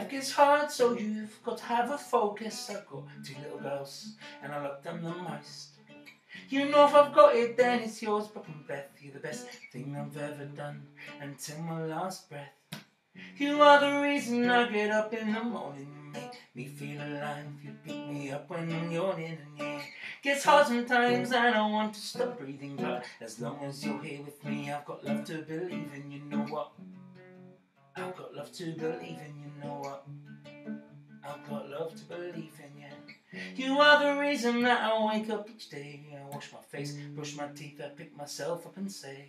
Life gets hard, so you've got to have a focus. I've got two little girls, and I love them the most. You know if I've got it, then it's yours. But from Beth, you're the best thing I've ever done until my last breath. You are the reason I get up in the morning. You make me feel alive. You pick me up when I'm yawning, and yeah, gets hard sometimes, and I want to stop breathing. But as long as you're here with me, I've got love to believe in. You know what? I've got love to believe in, you know what? I've got love to believe in, yeah. You are the reason that I wake up each day. I wash my face, brush my teeth, I pick myself up and say,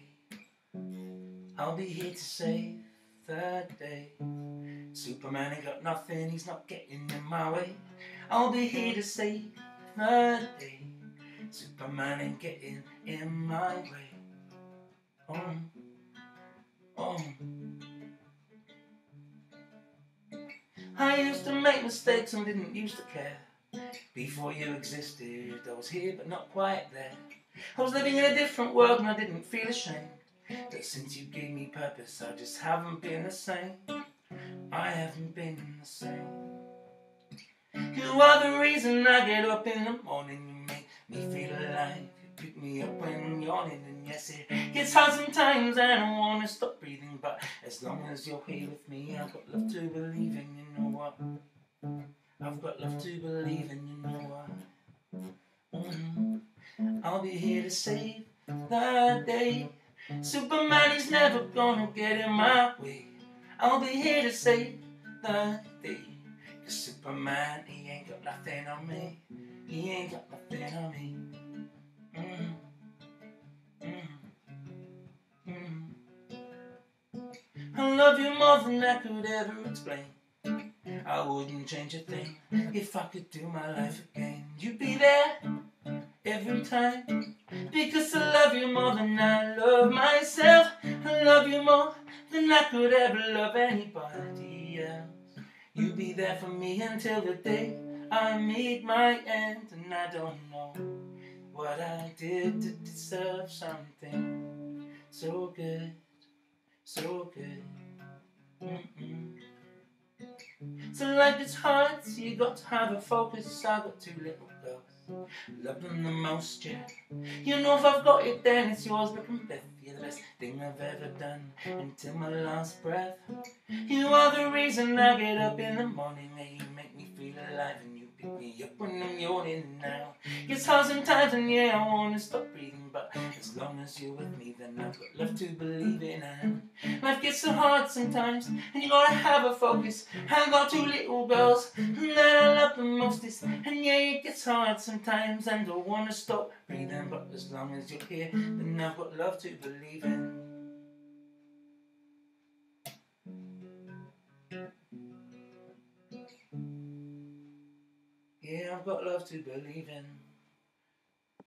I'll be here to save the day. Superman ain't got nothing, he's not getting in my way. I'll be here to save the day. Superman ain't getting in my way. Oh, oh. I used to make mistakes and didn't used to care. Before you existed, I was here but not quite there. I was living in a different world and I didn't feel ashamed. But since you gave me purpose, I just haven't been the same. I haven't been the same. You are the reason I get up in the morning. You make me feel alive. Me up when I'm yawning. And yes, it gets hard sometimes. I don't want to stop breathing. But as long as you're here with me, I've got love to believe in. You know what? I've got love to believe in. You know what? Mm-hmm. I'll be here to save the day. Superman is never gonna get in my way. I'll be here to save the day. Cause Superman, he ain't got nothing on me. He ain't got nothing on me. I love you more than I could ever explain. I wouldn't change a thing if I could do my life again. You'd be there every time. Because I love you more than I love myself. I love you more than I could ever love anybody else. You'd be there for me until the day I meet my end. And I don't know what I did to deserve something so good, so good. Mm-mm. So life is hard, so you got to have a focus. I got two little girls, love them the most, yeah. You know if I've got it, then it's yours. But Beth, you're the best thing I've ever done until my last breath. You are the reason I get up in the morning, and you make me feel alive, and you pick me up when I'm yawning now. It's hard sometimes, and yeah, I wanna stop breathing, but as long as you're with me, then I've got love to believe in. And life gets so hard sometimes, and you gotta have a focus. I've got two little girls, that I love the mostest. And yeah, it gets hard sometimes, and I wanna stop breathing, but as long as you're here, then I've got love to believe in. I've got love to believe in.